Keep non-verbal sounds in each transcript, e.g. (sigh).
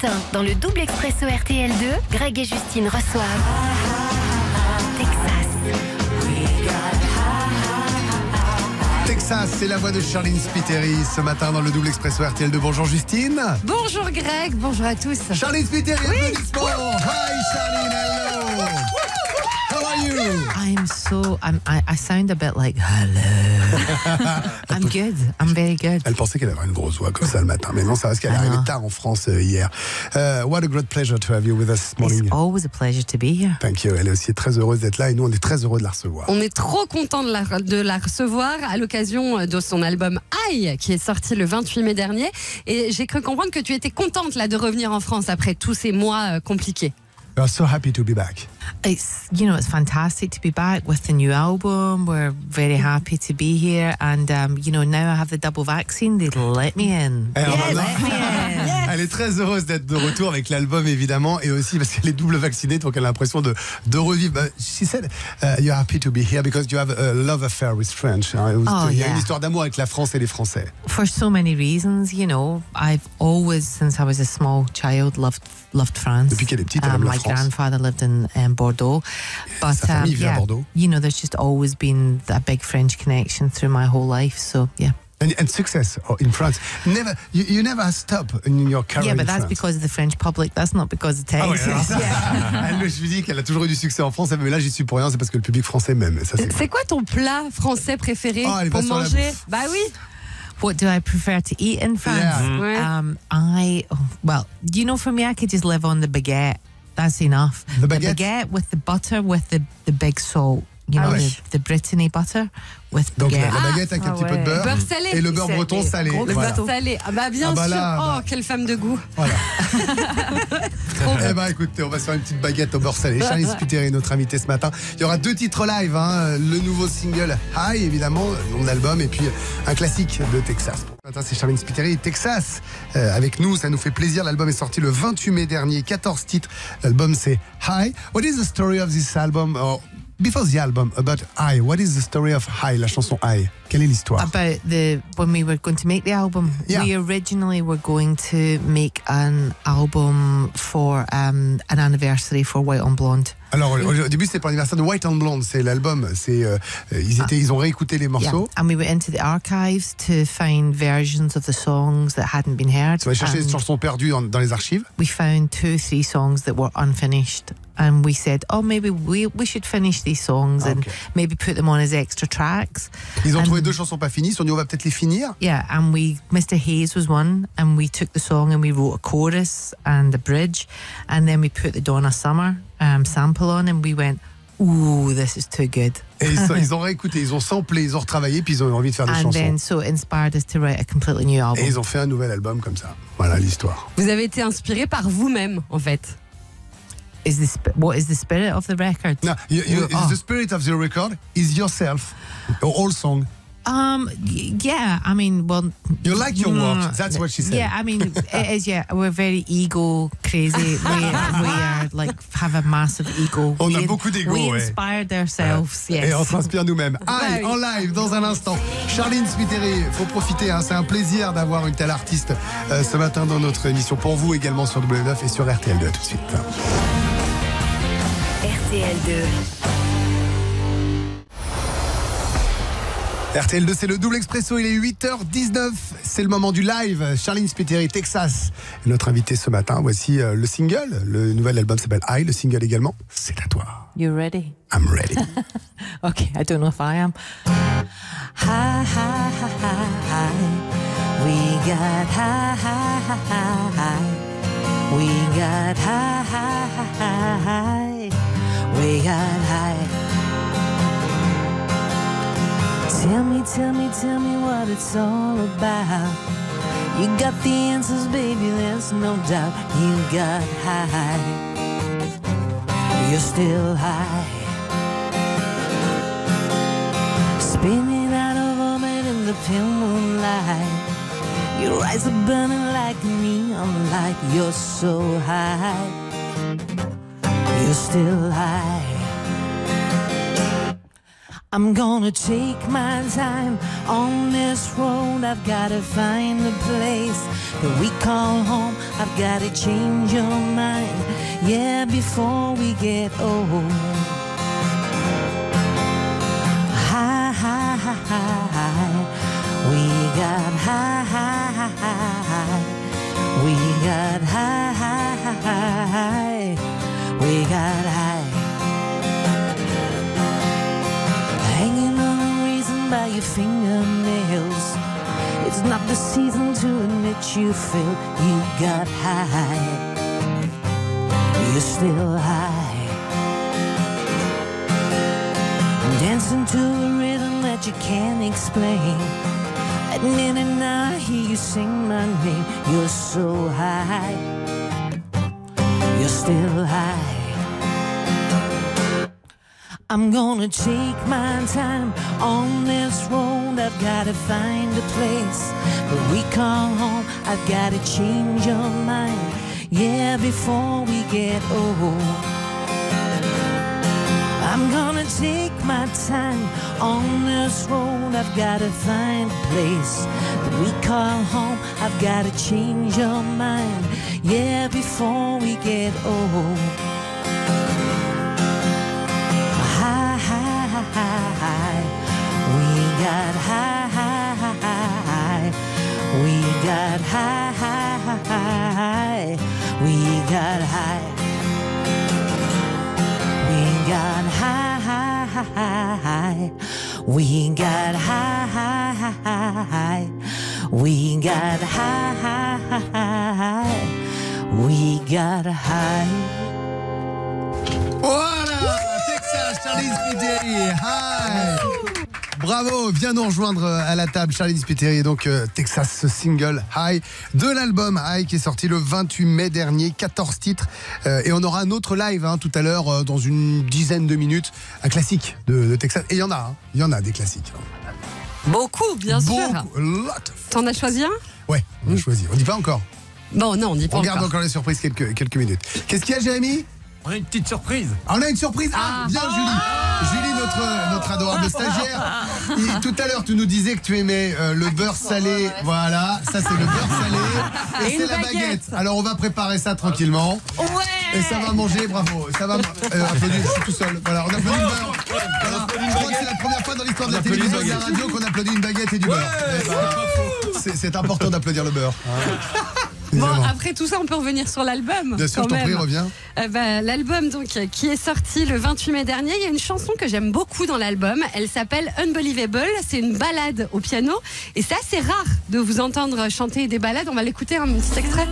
matin, dans le double expresso RTL2, Greg et Justine reçoivent Texas. Texas, c'est la voix de Charlene Spiteri ce matin dans le double expresso RTL de Bonjour Justine. Bonjour Greg, bonjour à tous. Charlene Spiteri, applaudissements. Hi Charlene, hello. (gasps) I'm so I'm, I, I sound a bit like hello. (laughs) I'm good. I'm very good. Elle pensait qu'elle avait une grosse voix comme ça le matin, mais non, c'est parce qu'elle est Ah arrivée tard en France euh, hier. Euh, what a great pleasure to have you with us this It's morning. always a pleasure to be here. Thank you. Elle est aussi très heureuse d'être là et nous, on est très heureux de la recevoir. On est trop content de la, de la recevoir à l'occasion de son album Aïe, qui est sorti le 28 mai dernier. Et j'ai cru comprendre que tu étais contente là de revenir en France après tous ces mois euh, compliqués. We are so happy to be back. It's you know it's fantastic to be back with the new album. We're very happy to be here, and um, you know now I have the double vaccine. They let me in. They maintenant- let me in. Elle est très heureuse d'être de retour avec l'album évidemment et aussi parce qu'elle est double vaccinée donc elle a l'impression de, de revivre. Bah, she said uh, you're happy to be here because you have a love affair with French. hein. Oh, Il y a une histoire d'amour avec la France et les Français. For so many reasons, you know, I've always, since I was a small child, loved loved France. Depuis qu'elle est petite, elle Um, aime la my France. grandfather lived in um, Bordeaux, but Sa famille um, vit à yeah, Bordeaux. you know, there's just always been a big French connection through my whole life. So yeah. And, and success oh, in France. Never, you, you never stop in your career Yeah, but in that's France. because of the French public. That's not because of Ah ouais, ça, yeah. (laughs) (laughs) elle, je lui dis qu'elle a toujours eu du succès en France, mais là j'y suis pour rien, c'est parce que le public français m'aime. C'est C'est quoi ton plat français préféré Oh, elle va pour manger. Bah oui. What do I prefer to eat in France? Yeah. Ouais. Um, I oh, well, you know, for me, I could just live on the baguette. That's enough. The baguette? with the butter, with the the big salt. You know, Ah ouais. the, the Brittany butter with Donc la, baguette. la baguette avec un Ah petit peu de beurre, Beurre salé. et le beurre breton salé. Le Voilà. beurre salé. Ah bah bien Ah bah sûr. là, oh, bah. quelle femme de goût. Voilà. (laughs) eh ben écoutez, on va se faire une petite baguette au beurre salé. Charlie Spiteri, notre invité ce matin. Il y aura deux titres live, hein. le nouveau single High, évidemment, nom de l'album, et puis un classique de Texas. Ce matin, c'est Charline Spiteri, Texas, euh, avec nous, ça nous fait plaisir. L'album est sorti le 28 mai dernier, 14 titres. L'album c'est High. What is the story of this album? Or before the album, about I, what is the story of I, la chanson I? Quelle est l'histoire? About the when we were going to make the album, Yeah. we originally were going to make an album for um, an anniversary for White on Blonde. Alors au début c'était pour l'anniversaire de White and Blonde, c'est l'album, c'est euh, ils étaient ils ont réécouté les Yeah, morceaux. and we went into the archives to find versions of the songs that hadn't been heard. Allés chercher les and chansons perdues dans, dans les archives. we found two, three songs that were unfinished, and we said, "Oh, maybe we we should finish these songs and Okay. maybe put them on as extra tracks." Ils ont And- trouvé deux chansons pas finies, ils se sont dit on va peut-être les finir. Yeah, and we Mr. Hayes was one, and we took the song and we wrote a chorus and a bridge, and then we put the Donna Summer um, sample on, and we went, "Ooh, this is too good." Et (laughs) ils, ont réécouté, ils ont samplé, ils ont retravaillé, puis ils ont eu envie de faire des And chansons. then so inspired us to write a completely new album. Et ils ont fait un nouvel album comme ça. Voilà l'histoire. Vous avez été inspiré par vous-même en fait. Is the sp- what is the spirit of the record? No, you, you, Oh. The spirit of the record is yourself, your whole song. Um, yeah, I mean, well, You like your work, that's what she said. Yeah, I mean, (laughs) it is. Yeah, we're very ego crazy. We, we are like have a massive ego. On a we, beaucoup d'ego, We ouais. inspired ourselves. Et on Yes. s'inspire nous-mêmes. (laughs) Aïe, en live, dans un instant. Charline Spiteri, faut profiter, hein, c'est un plaisir d'avoir une telle artiste euh, ce matin dans notre émission. Pour vous également sur W9 et sur RTL2. À tout de suite. RTL2. RTL2, c'est le double expresso, il est 8h19, c'est le moment du live. Charline Spiteri, Texas, est notre invité ce matin. Voici euh, le single, le nouvel album s'appelle I, le single également. C'est à toi. You ready? I'm ready. (laughs) Okay, I don't know if I am. Hi, hi, hi, hi, hi. We got. We got. We got high. Tell me, tell me, tell me what it's all about. You got the answers, baby, there's no doubt. You got high. You're still high. Spinning out of orbit in the pale moonlight. Your eyes are burning like neon light. You're so high. You're still high. I'm gonna take my time on this road. I've gotta find a place that we call home. I've gotta change your mind, yeah, before we get old. High, high, high. We got high, high, high, high. We got high, high, high. We got high. Not the season to admit you feel you got high. You're still high. Dancing to a rhythm that you can't explain. It now, I hear you sing my name. You're so high. You're still high. I'm gonna take my time on this road. I've gotta find a place that we call home. I've gotta change your mind, yeah, before we get old. I'm gonna take my time on this road. I've gotta find a place that we call home. I've gotta change your mind, yeah, before we get old. Got high, high, high, high, high. We got high, high, high, high, high. We got high. We got high, high, high, high, high. We got high, high, high, high, high. We got high, high, high, high, high. We got high. Voilà Texas, Charlie Spiteri. Hi Bravo, viens nous rejoindre à la table, Charlie Spiteri, donc euh, Texas single High de l'album High qui est sorti le 28 mai dernier, 14 titres. Euh, et on aura un autre live hein, tout à l'heure, euh, dans une dizaine de minutes, un classique de, de Texas. Et il y en a, hein, il y en a des classiques. Beaucoup, bien sûr. Beaucoup, lot. T'en as choisi un? Ouais, on a choisi. On dit pas encore. Bon, non, on dit pas On garde encore. encore les surprises quelques, quelques minutes. Qu'est-ce qu'il y a, Jérémy? On a une petite surprise. Ah, on a une surprise. Ah, bien Julie. Julie, notre, notre adorable (laughs) stagiaire. Tout à l'heure, tu nous disais que tu aimais euh, le beurre salé. Voilà, ça c'est le beurre (laughs) salé. Et, Et c'est la baguette. Alors on va préparer ça tranquillement. Et ça va manger, bravo. Ça va. Euh, (laughs) applaudis, je suis tout seul. Voilà, on applaudit le beurre. Voilà. Je crois que c'est la première fois dans l'histoire de la télévision et de la radio qu'on applaudit une baguette et du beurre. Eh ben, c'est- C'est important d'applaudir le beurre. Hein. Bon, après tout ça, on peut revenir sur l'album. Bien sûr, quand je t'en prie, reviens. Euh, bah, l'album donc qui est sorti le 28 mai dernier, il y a une chanson que j'aime beaucoup dans l'album. Elle s'appelle Unbelievable. C'est une balade au piano et c'est assez rare de vous entendre chanter des balades. On va l'écouter un petit extrait.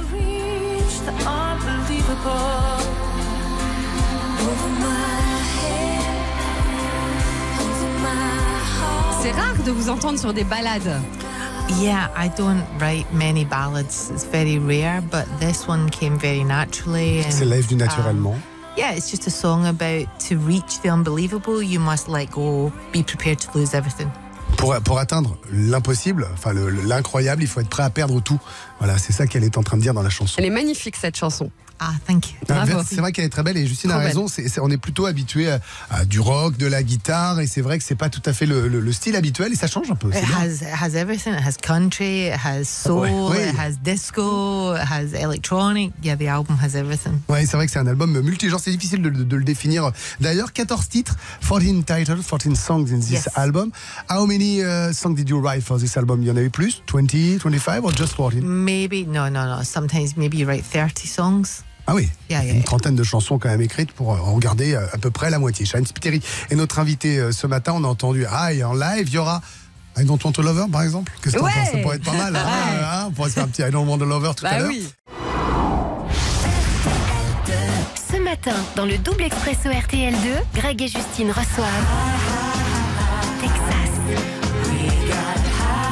C'est rare de vous entendre sur des balades. Yeah, I don't write many ballads. It's very rare, but this one came very naturally. C'est live du um, naturellement. yeah, it's just a song about to reach the unbelievable, you must let go, be prepared to lose everything. Pour, pour atteindre l'impossible, enfin le- le- l'incroyable, il faut être prêt à perdre tout. Voilà, c'est ça qu'elle est en train de dire dans la chanson. Elle est magnifique cette chanson. Ah, thank you. Ah, Bravo. C'est vrai qu'elle est très belle et Justine a Trop raison. c'est- c'est- on est plutôt habitué à, à du rock, de la guitare et c'est vrai que c'est pas tout à fait le, le- le style habituel et ça change un peu. It has, it has everything. It has country, it has soul, Ouais. it has disco, it has electronic. Yeah, the album has everything. Ouais, c'est vrai que c'est un album multigenre, c'est difficile de, de- de le définir. D'ailleurs, 14 titres, 14 titles, 14 songs in this Yes. album. How many uh, songs did you write for this album? Il y en a eu plus 20, 25 or just 14 Maybe, no, no, no. Sometimes maybe you write 30 songs. Ah oui, Yeah, yeah, une trentaine de chansons quand même écrites pour euh, en regarder euh, à peu près la moitié. Shane Spiteri est notre invité euh, ce matin. On a entendu High en live. Il y aura I Don't Want a Lover par exemple. Qu'est-ce que Ouais. penses? Ça pourrait être pas mal. hein, (laughs) Ouais. hein, on pourrait se faire un petit I Don't Want a Lover tout à Bah l'heure. oui. Ce matin, dans le double expresso RTL2, Greg et Justine reçoivent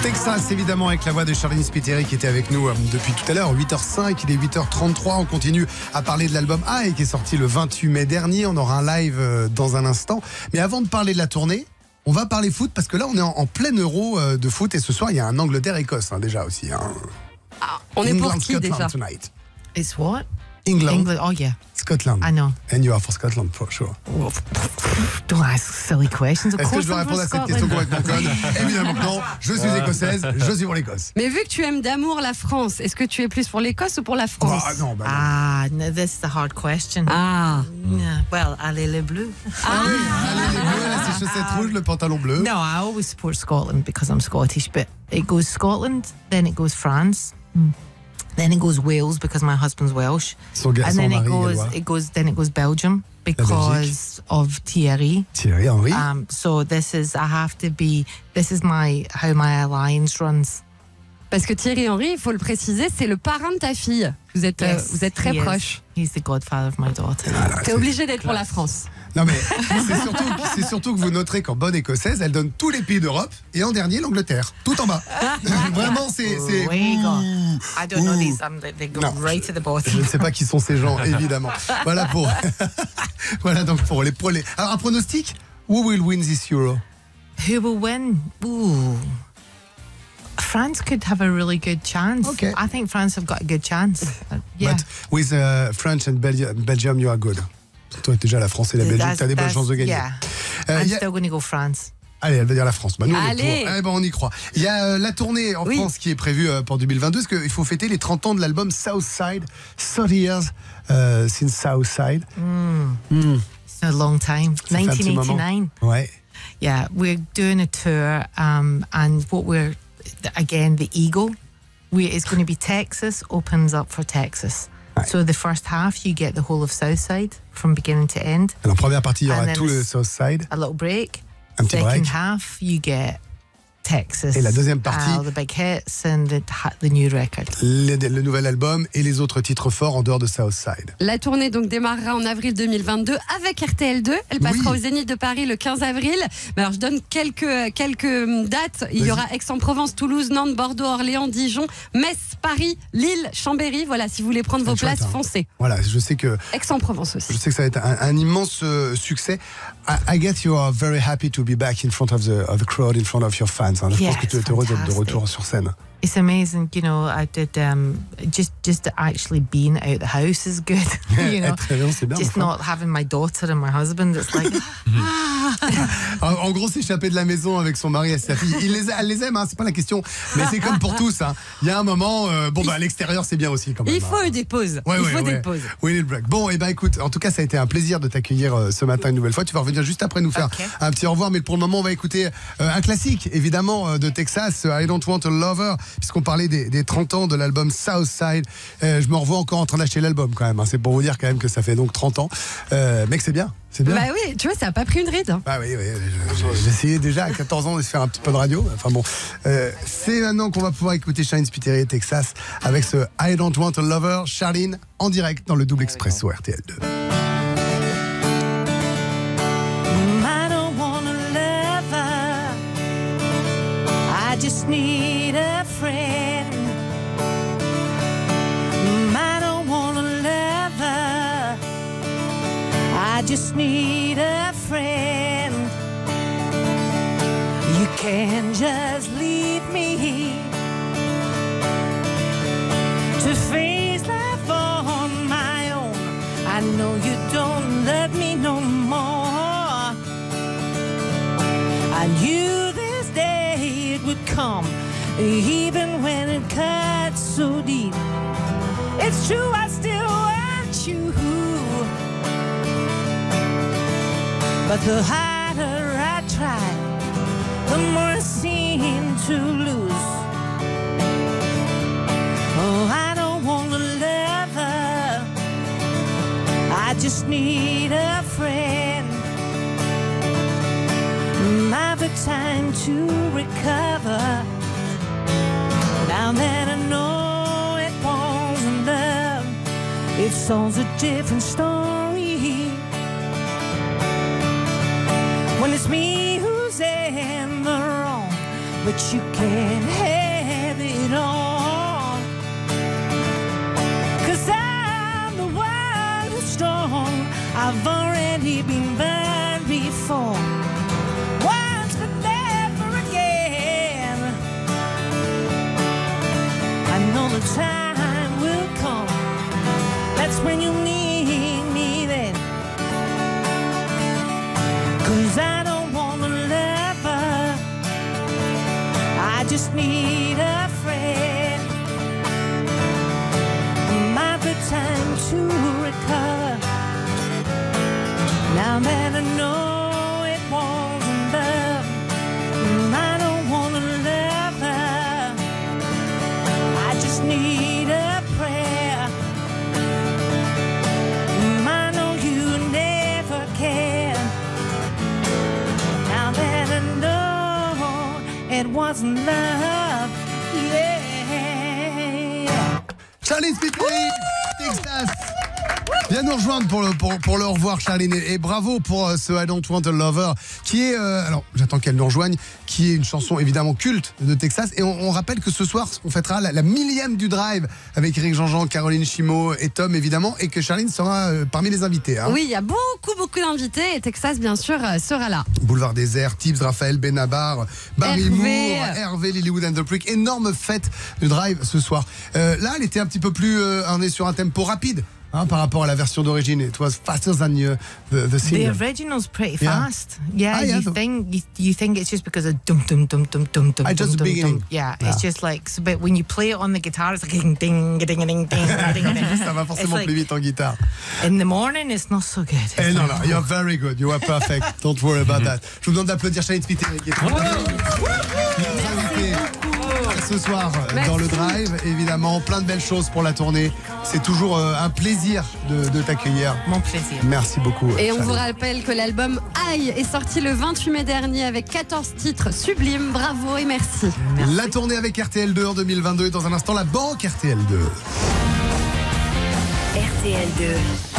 Texas, évidemment, avec la voix de Charlene Spiteri qui était avec nous euh, depuis tout à l'heure, 8h05, il est 8h33. On continue à parler de l'album A qui est sorti le 28 mai dernier. On aura un live euh, dans un instant. Mais avant de parler de la tournée, on va parler foot parce que là, on est en, plein euro euh, de foot et ce soir, il y a un Angleterre-Écosse hein, déjà aussi. hein. On est pour qui Scotland déjà? tonight. It's what? England, England. Oh, yeah. Scotland. I know. And you are for Scotland, for sure. Don't ask silly questions. Of Est-ce que je dois I'm répondre à from cette question complètement conne (laughs) Évidemment que non. Je suis écossaise, je suis pour l'Écosse. Mais vu que tu aimes d'amour la France, est-ce que tu es plus pour l'Écosse ou pour la France? Bah, non, bah, non. Ah, no, this is a hard question. Ah. Yeah, well, allez les bleus. Ah oui, allez, les bleus, là, ses chaussettes rouges, le pantalon bleu. No, I always support Scotland because I'm Scottish, but it goes Scotland, then it goes France, then it goes Wales because my husband's Welsh, Son, and then it mari goes gallois. it goes then it goes Belgium because of Thierry. Thierry Henry. Um, so this is I have to be this is my how my alliance runs. Parce que Thierry Henry, il faut le préciser, c'est le parrain de ta fille. Vous êtes, euh, Yes, vous êtes très he is. proches. He's the godfather of my daughter. T'es obligé d'être pour la France. Non mais c'est surtout, c'est surtout que vous noterez qu'en bonne écossaise, elle donne tous les pays d'Europe et en dernier l'Angleterre, tout en bas. (laughs) Vraiment, c'est. c'est-. I don't know these. Um, they- they go right to the Je bottom. ne sais pas qui sont ces gens, (laughs) évidemment. Voilà pour. (laughs) voilà donc pour les, pour les- Alors un pronostic? Who will win this Euro? Who will win? Ooh. France could have a really good chance. Okay. I think France have got a good chance. Yeah. But with uh, French and Belgium, Belgium, you are good. Toi, déjà la France et la Belgique, t'as des bonnes chances de gagner. Yeah. Euh, I'm still go France. Allez, elle va dire la France. Bah, nous, on est. Eh ben, on y croit. Il y a euh, la tournée en Oui. France qui est prévue euh, pour 2022, parce qu'il faut fêter les 30 ans de l'album Southside, 30 years euh, since Southside. It's a long time. Ça fait un petit moment. 1989. Ouais. Yeah, we're doing a tour, um, and what we're again the Eagle. We it's going to be Texas opens up for Texas. So the first half you get the whole of Southside from beginning to end. Alors, première partie, il y aura tout le Southside. A little break. Un petit Second break. half you get Texas. Et la deuxième partie- all the big hits and the, the new record. Le, le nouvel album et les autres titres forts en dehors de Southside. La tournée donc démarrera en avril 2022 avec RTL2. Elle passera Oui. au Zénith de Paris le 15 avril. Mais alors je donne quelques quelques hum, dates. Il y aura Aix-en-Provence, Toulouse, Nantes, Bordeaux, Orléans, Dijon, Metz, Paris, Lille, Chambéry. Voilà, si vous voulez prendre Ça vos places, chouette, hein. foncez. Voilà, je sais que Aix-en-Provence je aussi. sais que ça va être un, un immense euh, succès. I, I guess you are very happy to be back in front of the, of the crowd, in front of your fans. Hein. Je pense que tu es it's heureux d'être de retour sur scène. It's amazing, you know. I did um, just just actually being out the house is good, (laughs) you know. Just not having my daughter and my husband. It's like (laughs) En, en gros, s'échapper de la maison avec son mari et sa fille. Il les, elle les aime, hein, c'est pas la question. Mais c'est comme pour tous. hein. Il y a un moment, euh, bon, bah, à l'extérieur, c'est bien aussi quand même. Il faut hein. des pauses. Ouais, Il ouais, faut ouais. des pauses. Break. Bon, et ben écoute, en tout cas, ça a été un plaisir de t'accueillir euh, ce matin une nouvelle fois. Tu vas revenir juste après nous faire un petit au revoir. Mais pour le moment, on va écouter euh, un classique, évidemment, euh, de Texas, I Don't Want a Lover, puisqu'on parlait des, des 30 ans de l'album Southside. Euh, je me revois encore en train d'acheter l'album quand même. hein. C'est pour vous dire quand même que ça fait donc 30 ans. Euh, mec, c'est bien. C'est bien. Bah oui, tu vois, ça a pas pris une ride. hein. Bah oui, oui, j'ai essayé déjà à 14 ans de se faire un petit peu de radio. Enfin bon, euh, c'est maintenant qu'on va pouvoir écouter Charline Spiteri Texas avec ce I Don't Want a Lover, Charline en direct dans le double expresso RTL2. I just need a friend. Mm, I don't want a lover. I just need a friend. You can just leave me to face life on my own. I know you come, even when it cuts so deep. It's true, I still want you. But the harder I try, the more I seem to lose. Oh, I don't want a lover. I just need a friend. I've had time to recover. Now that I know it wasn't love, it's all a different story. When it's me who's in the wrong, but you can't have it all. Cause I'm the one who's strong. I've already been burned before. It wasn't nous rejoindre pour le, pour, pour le revoir, Charline. Et, et bravo pour euh, ce I Don't Want a Lover, qui est, euh, alors j'attends qu'elle nous rejoigne, qui est une chanson évidemment culte de Texas. Et on, on rappelle que ce soir, on fêtera la, la millième du drive avec Eric Jean-Jean, Caroline Chimo et Tom évidemment, et que Charline sera euh, parmi les invités. hein. Oui, il y a beaucoup, beaucoup d'invités et Texas, bien sûr, euh, sera là. Boulevard Désert, Tibbs, Raphaël Benabar, Barry Hervé. Moore, Hervé, Lilywood and the Prick. Énorme fête du drive ce soir. Euh, là, elle était un petit peu plus. euh, on est sur un tempo rapide hein, par rapport à la version d'origine. It was faster than uh, the, the The single. original's pretty Yeah. fast. Yeah, Ah, yeah, you the- think you, you think it's just because of dum dum dum dum dum dum. Ah, just dum, the dum, beginning. dum. Yeah, Yeah. it's just like, so, but when you play it on the guitar, it's like ding ding ding ding ding ding. (laughs) Ça va forcément It's plus like, vite en guitare. In the morning, it's not so good. Eh non, like, non, you're very good. You are perfect. Don't worry about that. Je vous demande d'applaudir Charline Spiteri qui est notre invitée ce soir euh, dans le drive. Évidemment, plein de belles choses pour la tournée. C'est toujours euh, un plaisir de, de t'accueillir. Mon plaisir. Merci beaucoup. Et on vous rappelle que l'album Aïe est sorti le 28 mai dernier avec 14 titres sublimes. Bravo et merci. La tournée avec RTL2 en 2022 et dans un instant la banque RTL2. RTL2.